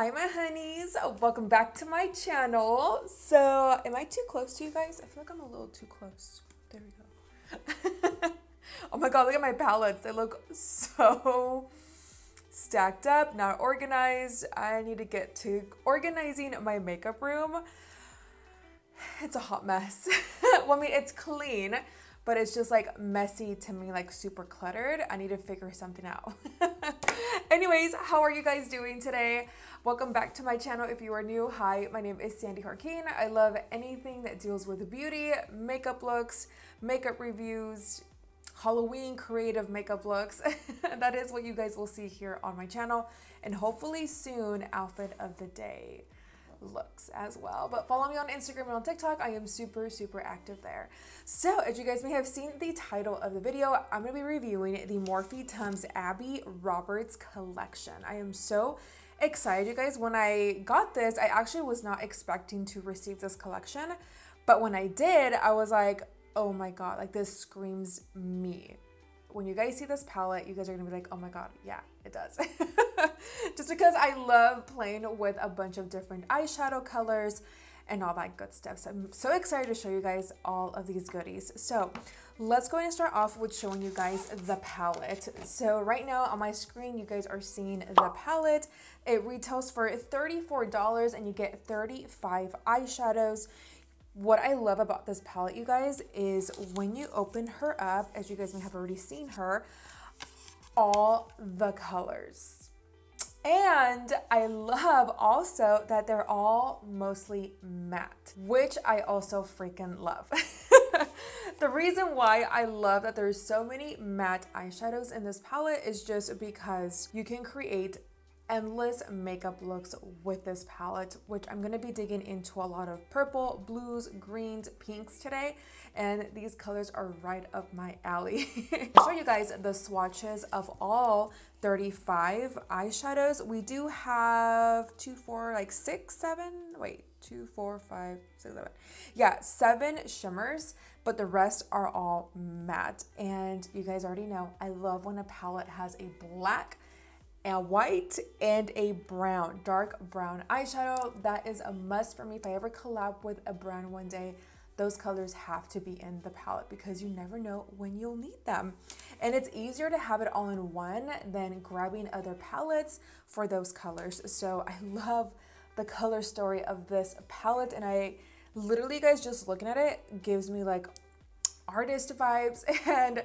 Hi my honeys, uh, welcome back to my channel. So, am I too close to you guys? I feel like I'm a little too close. There we go. oh my god, look at my palettes. They look so stacked up, not organized. I need to get to organizing my makeup room. It's a hot mess. well, I mean, it's clean, but it's just like messy to me, like super cluttered. I need to figure something out. Anyways, how are you guys doing today? Welcome back to my channel. If you are new, hi, my name is Sandi Jarquin. I love anything that deals with beauty, makeup looks, makeup reviews, Halloween creative makeup looks. that is what you guys will see here on my channel. And hopefully soon, outfit of the day looks as well. But follow me on Instagram and on TikTok. I am super, super active there. So as you guys may have seen the title of the video, I'm to be reviewing the Morphe times Abby Roberts collection. I am so excited, you guys. When I got this, I actually was not expecting to receive this collection. But when I did, I was like, oh my god, like this screams me. When you guys see this palette, you guys are gonna be like, oh my god, yeah, it does. Just because I love playing with a bunch of different eyeshadow colors and all that good stuff. So I'm so excited to show you guys all of these goodies. So let's go and start off with showing you guys the palette. So right now on my screen, you guys are seeing the palette. It retails for $34 and you get 35 eyeshadows. What I love about this palette, you guys, is when you open her up, as you guys may have already seen her, all the colors and I love also that they're all mostly matte, which I also freaking love. the reason why I love that there's so many matte eyeshadows in this palette is just because you can create endless makeup looks with this palette, which I'm gonna be digging into a lot of purple, blues, greens, pinks today. And these colors are right up my alley. Show you guys the swatches of all 35 eyeshadows. We do have two, four, like six, seven, wait, two, four, five, six, seven. Yeah, seven shimmers, but the rest are all matte. And you guys already know, I love when a palette has a black a white and a brown, dark brown eyeshadow. That is a must for me. If I ever collab with a brand one day, those colors have to be in the palette because you never know when you'll need them. And it's easier to have it all in one than grabbing other palettes for those colors. So I love the color story of this palette and I literally guys just looking at it gives me like artist vibes and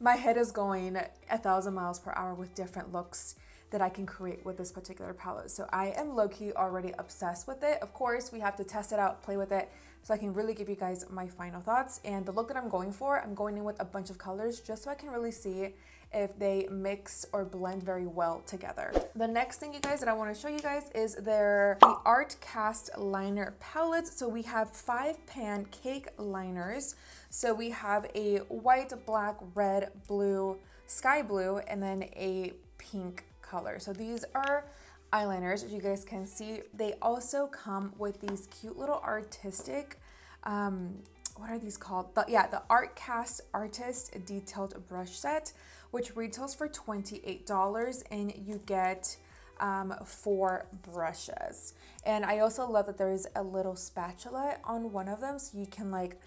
my head is going a thousand miles per hour with different looks that I can create with this particular palette. So I am low-key already obsessed with it. Of course, we have to test it out, play with it, so I can really give you guys my final thoughts. And the look that I'm going for, I'm going in with a bunch of colors just so I can really see if they mix or blend very well together. The next thing you guys that I want to show you guys is their the Art Cast liner palettes. So we have five pancake liners. So we have a white, black, red, blue, sky blue, and then a pink color. So these are eyeliners, as you guys can see. They also come with these cute little artistic, um, what are these called? The, yeah, the Art Cast Artist Detailed Brush Set, which retails for $28 and you get um, four brushes. And I also love that there's a little spatula on one of them so you can like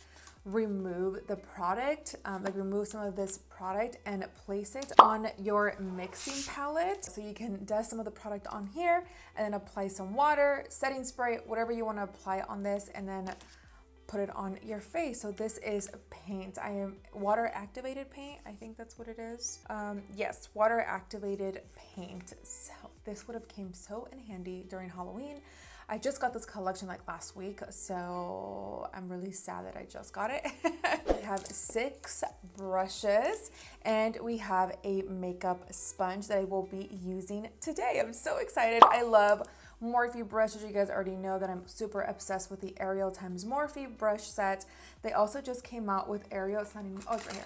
remove the product, um, like remove some of this product and place it on your mixing palette. So you can dust some of the product on here and then apply some water, setting spray, whatever you want to apply on this and then put it on your face. So this is paint. I am water activated paint. I think that's what it is. Um, yes, water activated paint. So this would have came so in handy during Halloween. I just got this collection like last week, so I'm really sad that I just got it. we have six brushes and we have a makeup sponge that I will be using today. I'm so excited. I love Morphe brushes. You guys already know that I'm super obsessed with the Ariel times Morphe brush set. They also just came out with Ariel, it's not even, oh, it's right here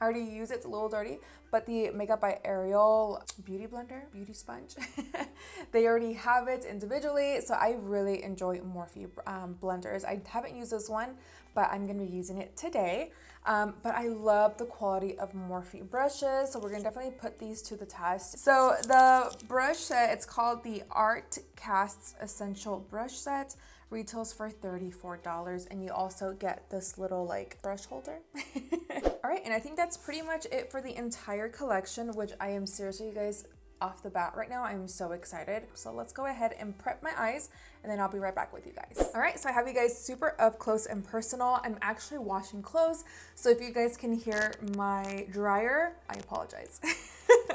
I already use it, it's a little dirty, but the Makeup by Ariel Beauty Blender, Beauty Sponge, they already have it individually. So I really enjoy Morphe um, blenders. I haven't used this one, but I'm gonna be using it today. Um, but I love the quality of Morphe brushes, so we're gonna definitely put these to the test. So the brush set, it's called the Art Casts Essential Brush Set retails for $34 and you also get this little like brush holder. All right, and I think that's pretty much it for the entire collection, which I am seriously, you guys, off the bat right now. I'm so excited. So let's go ahead and prep my eyes and then I'll be right back with you guys. All right, so I have you guys super up close and personal. I'm actually washing clothes. So if you guys can hear my dryer, I apologize.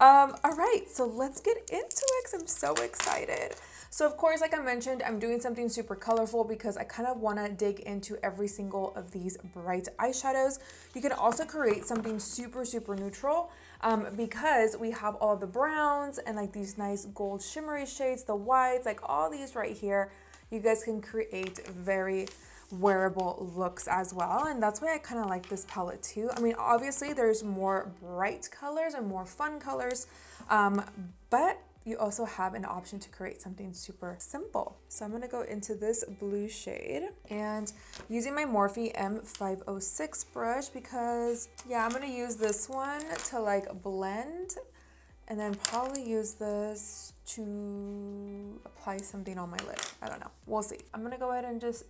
um, all right, so let's get into it because I'm so excited. So of course, like I mentioned, I'm doing something super colorful because I kind of want to dig into every single of these bright eyeshadows. You can also create something super, super neutral um, because we have all the browns and like these nice gold shimmery shades, the whites, like all these right here. You guys can create very wearable looks as well and that's why I kind of like this palette too. I mean obviously there's more bright colors and more fun colors um, but you also have an option to create something super simple. So I'm gonna go into this blue shade and using my Morphe M506 brush because yeah, I'm gonna use this one to like blend and then probably use this to apply something on my lid. I don't know, we'll see. I'm gonna go ahead and just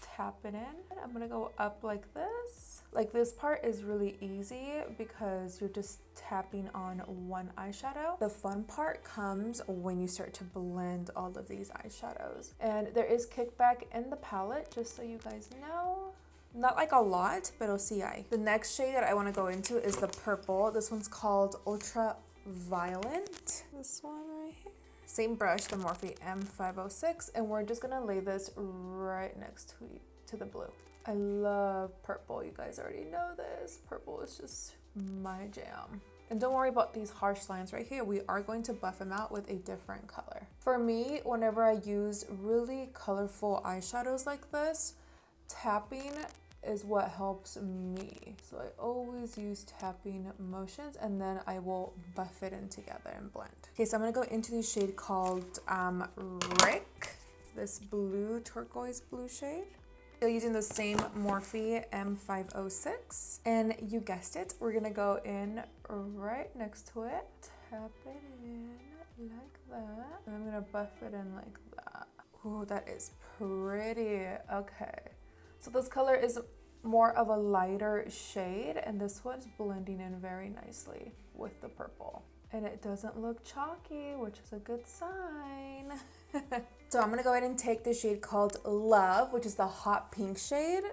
tap it in. I'm gonna go up like this. Like this part is really easy because you're just tapping on one eyeshadow. The fun part comes when you start to blend all of these eyeshadows. And there is kickback in the palette, just so you guys know. Not like a lot, but OCI. The next shade that I wanna go into is the purple. This one's called Ultra Violent. This one right here. Same brush, the Morphe M506, and we're just gonna lay this right next to, to the blue. I love purple, you guys already know this. Purple is just my jam. And don't worry about these harsh lines right here. We are going to buff them out with a different color. For me, whenever I use really colorful eyeshadows like this, tapping is what helps me. So I always use tapping motions and then I will buff it in together and blend. Okay, so I'm gonna go into the shade called um, Rick, this blue turquoise blue shade. Still using the same Morphe M506. And you guessed it, we're gonna go in right next to it. Tap it in like that. And I'm gonna buff it in like that. Oh, that is pretty. Okay. So this color is more of a lighter shade and this one's blending in very nicely with the purple. And it doesn't look chalky, which is a good sign. so I'm gonna go ahead and take the shade called LUV, which is the hot pink shade,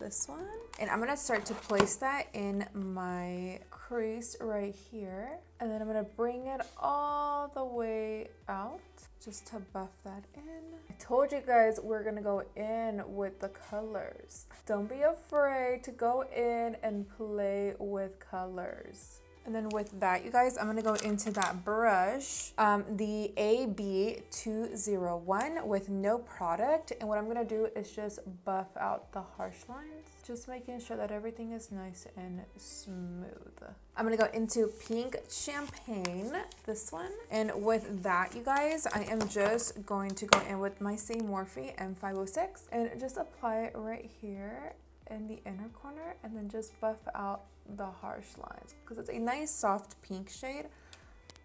this one. And I'm gonna start to place that in my crease right here. And then I'm gonna bring it all the way out just to buff that in. I told you guys we're gonna go in with the colors. Don't be afraid to go in and play with colors. And then with that, you guys, I'm gonna go into that brush, um, the AB201 with no product. And what I'm gonna do is just buff out the harsh lines, just making sure that everything is nice and smooth. I'm gonna go into pink champagne, this one. And with that, you guys, I am just going to go in with my same Morphe M506 and just apply it right here in the inner corner and then just buff out the harsh lines because it's a nice soft pink shade.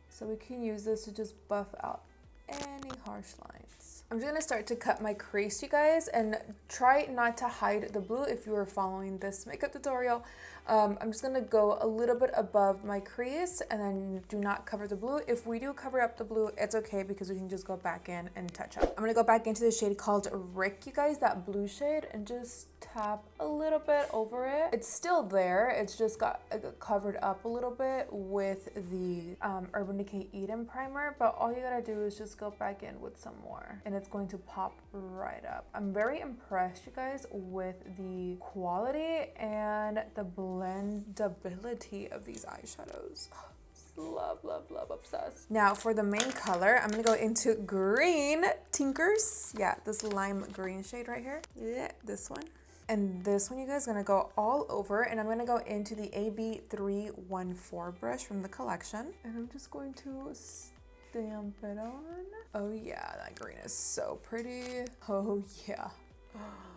So we can use this to just buff out any harsh lines. I'm just gonna start to cut my crease, you guys, and try not to hide the blue if you are following this makeup tutorial. Um, I'm just gonna go a little bit above my crease and then do not cover the blue. If we do cover up the blue, it's okay because we can just go back in and touch up. I'm gonna go back into the shade called Rick, you guys, that blue shade, and just tap a little bit over it. It's still there, it's just got covered up a little bit with the um, Urban Decay Eden primer, but all you gotta do is just go back in with some more and it's going to pop right up. I'm very impressed, you guys, with the quality and the blendability of these eyeshadows. love, love, love, obsessed. Now for the main color, I'm gonna go into green Tinkers. Yeah, this lime green shade right here. Yeah, this one. And this one, you guys, gonna go all over and I'm gonna go into the AB314 brush from the collection. And I'm just going to stamp it on. Oh yeah, that green is so pretty. Oh yeah.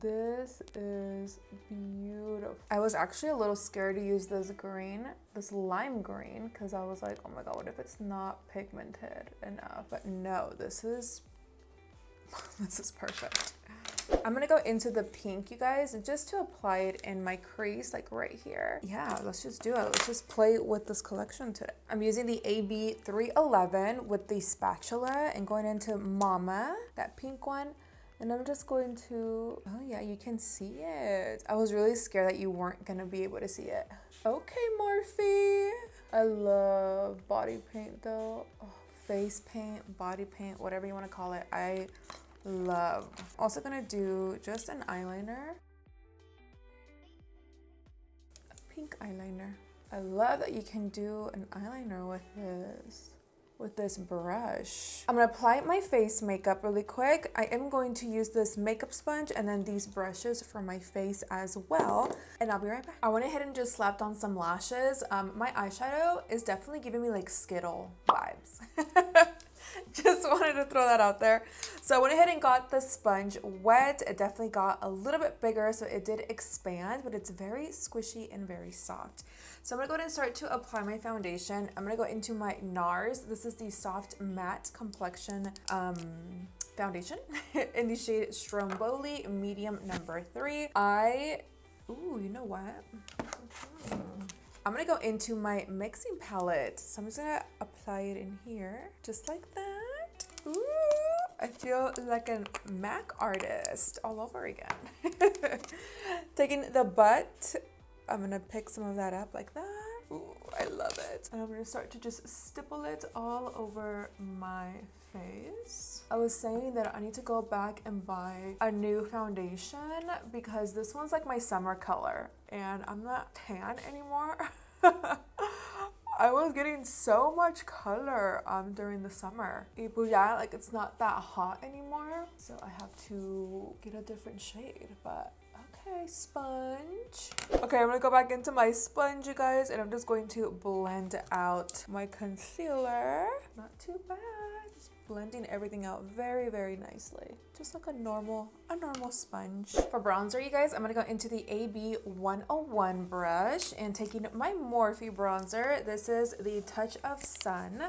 This is beautiful. I was actually a little scared to use this green, this lime green, because I was like, oh my god, what if it's not pigmented enough? But no, this is, this is perfect. I'm gonna go into the pink, you guys, just to apply it in my crease, like right here. Yeah, let's just do it. Let's just play with this collection today. I'm using the AB311 with the spatula and going into MOMMA, that pink one. And I'm just going to, oh yeah, you can see it. I was really scared that you weren't gonna be able to see it. Okay, Morphe. I love body paint though. Oh, face paint, body paint, whatever you wanna call it. I love. Also gonna do just an eyeliner. A pink eyeliner. I love that you can do an eyeliner with this with this brush. I'm gonna apply my face makeup really quick. I am going to use this makeup sponge and then these brushes for my face as well. And I'll be right back. I went ahead and just slapped on some lashes. Um, my eyeshadow is definitely giving me like Skittle vibes. just wanted to throw that out there. So I went ahead and got the sponge wet. It definitely got a little bit bigger, so it did expand, but it's very squishy and very soft. So I'm gonna go ahead and start to apply my foundation. I'm gonna go into my NARS. This is the Soft Matte Complexion um, foundation in the shade Stromboli Medium number three. I, ooh, you know what? I'm gonna go into my mixing palette. So I'm just gonna apply it in here, just like that. Ooh, I feel like a MAC artist all over again. Taking the butt, I'm gonna pick some of that up like that. Ooh, I love it. And I'm gonna start to just stipple it all over my face. I was saying that I need to go back and buy a new foundation because this one's like my summer color and I'm not tan anymore. I was getting so much color um during the summer. Yeah, like it's not that hot anymore. So I have to get a different shade, but okay, sponge. Okay, I'm gonna go back into my sponge, you guys, and I'm just going to blend out my concealer. Not too bad blending everything out very, very nicely. Just like a normal, a normal sponge. For bronzer, you guys, I'm gonna go into the AB101 brush and taking my Morphe bronzer. This is the Touch of Sun.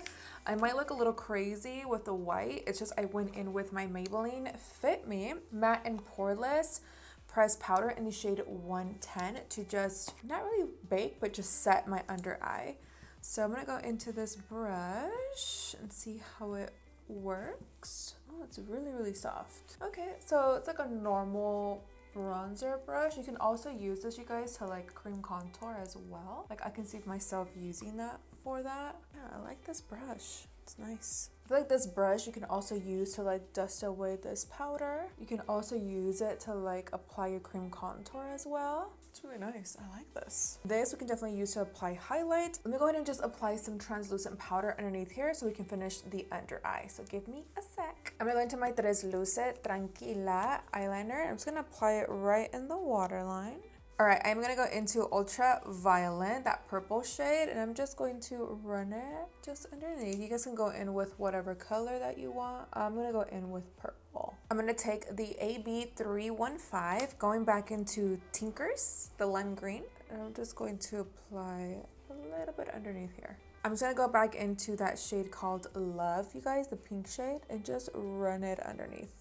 I might look a little crazy with the white. It's just I went in with my Maybelline Fit Me Matte and Poreless pressed powder in the shade 110 to just, not really bake, but just set my under eye. So I'm gonna go into this brush and see how it works. Oh, it's really, really soft. Okay, so it's like a normal bronzer brush. You can also use this, you guys, to like cream contour as well. Like I can see myself using that for that. Yeah, I like this brush. It's nice. I feel like this brush you can also use to like dust away this powder. You can also use it to like apply your cream contour as well. It's really nice. I like this. This we can definitely use to apply highlight. Let me go ahead and just apply some translucent powder underneath here so we can finish the under eye. So give me a sec. I'm gonna go into my Tres Luce Tranquila eyeliner. I'm just gonna apply it right in the waterline. All right, I'm gonna go into Ultra Violet, that purple shade, and I'm just going to run it just underneath. You guys can go in with whatever color that you want. I'm gonna go in with purple. I'm gonna take the AB315, going back into Tinkers, the lime green, and I'm just going to apply a little bit underneath here. I'm just gonna go back into that shade called LUV, you guys, the pink shade, and just run it underneath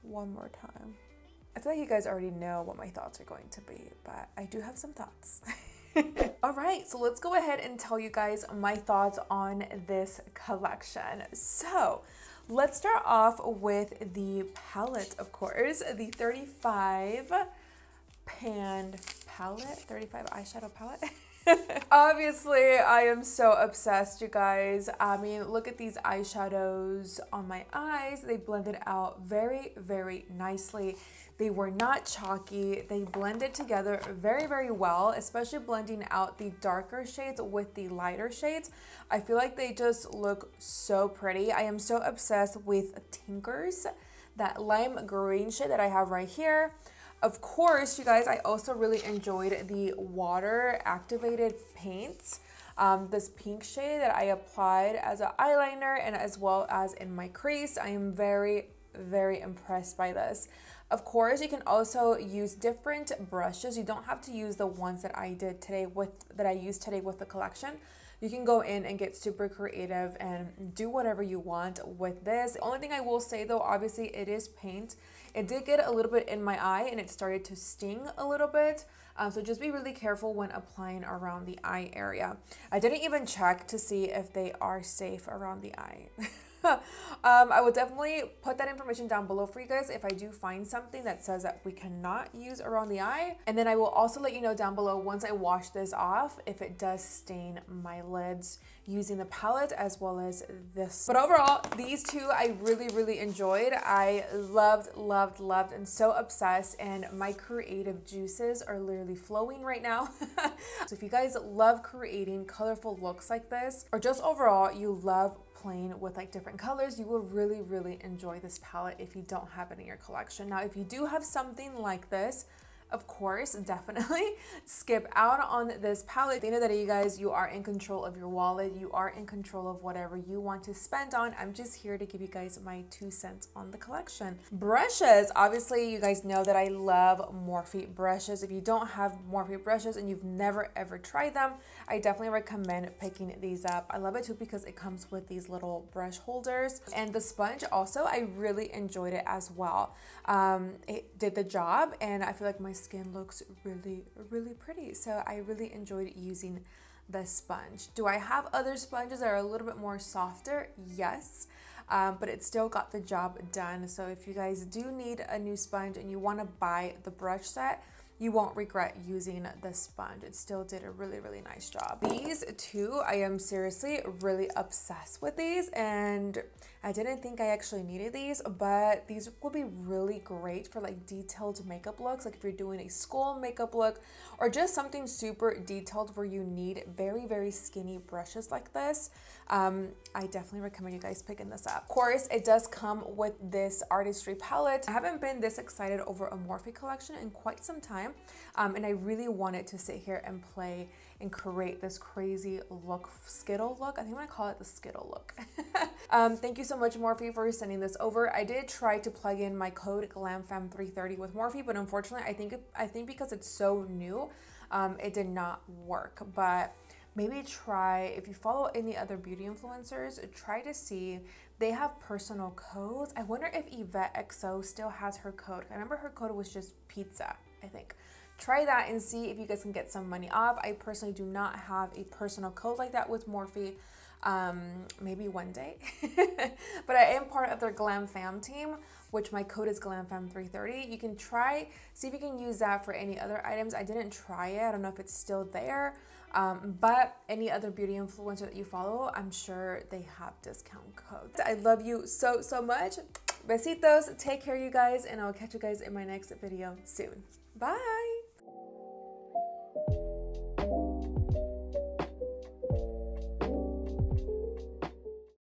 one more time. I feel like you guys already know what my thoughts are going to be, but I do have some thoughts. All right, so let's go ahead and tell you guys my thoughts on this collection. So let's start off with the palette, of course, the 35 pan palette, 35 eyeshadow palette. Obviously, I am so obsessed, you guys. I mean, look at these eyeshadows on my eyes. They blended out very, very nicely. They were not chalky. They blended together very, very well, especially blending out the darker shades with the lighter shades. I feel like they just look so pretty. I am so obsessed with Tinkers, that lime green shade that I have right here. Of course, you guys, I also really enjoyed the water activated paints. Um, this pink shade that I applied as an eyeliner and as well as in my crease. I am very, very impressed by this. Of course, you can also use different brushes. You don't have to use the ones that I did today with that I used today with the collection. You can go in and get super creative and do whatever you want with this. The only thing I will say though, obviously it is paint. It did get a little bit in my eye and it started to sting a little bit. Um, so just be really careful when applying around the eye area. I didn't even check to see if they are safe around the eye. um, I will definitely put that information down below for you guys if I do find something that says that we cannot use around the eye. And then I will also let you know down below once I wash this off if it does stain my lids using the palette as well as this. But overall, these two I really, really enjoyed. I loved, loved, loved, and so obsessed. And my creative juices are literally flowing right now. so if you guys love creating colorful looks like this, or just overall you love playing with like different colors, you will really, really enjoy this palette if you don't have it in your collection. Now, if you do have something like this, of course, definitely skip out on this palette. At the end of the day, you guys, you are in control of your wallet. You are in control of whatever you want to spend on. I'm just here to give you guys my two cents on the collection. Brushes, obviously, you guys know that I love Morphe brushes. If you don't have Morphe brushes and you've never ever tried them, I definitely recommend picking these up. I love it too because it comes with these little brush holders. And the sponge also, I really enjoyed it as well. Um, it did the job and I feel like my skin looks really, really pretty. So I really enjoyed using the sponge. Do I have other sponges that are a little bit more softer? Yes. Um, but it still got the job done. So if you guys do need a new sponge and you want to buy the brush set, you won't regret using the sponge. It still did a really, really nice job. These two, I am seriously really obsessed with these and I didn't think I actually needed these, but these would be really great for like detailed makeup looks. Like if you're doing a school makeup look or just something super detailed where you need very, very skinny brushes like this. Um, I definitely recommend you guys picking this up. Of course, it does come with this artistry palette. I haven't been this excited over a Morphe collection in quite some time. Um, and I really wanted to sit here and play and create this crazy look, Skittle look. I think I'm gonna call it the Skittle look. um, thank you so much Morphe for sending this over. I did try to plug in my code GLAMFAM330 with Morphe, but unfortunately I think, I think because it's so new, um, it did not work. But maybe try, if you follow any other beauty influencers, try to see they have personal codes. I wonder if Evette XO still has her code. I remember her code was just pizza, I think try that and see if you guys can get some money off. I personally do not have a personal code like that with Morphe. Um, maybe one day. but I am part of their Glam Fam team, which my code is GlamFam330. You can try, see if you can use that for any other items. I didn't try it. I don't know if it's still there. Um, but any other beauty influencer that you follow, I'm sure they have discount codes. I love you so, so much. Besitos. Take care, you guys, and I'll catch you guys in my next video soon. Bye.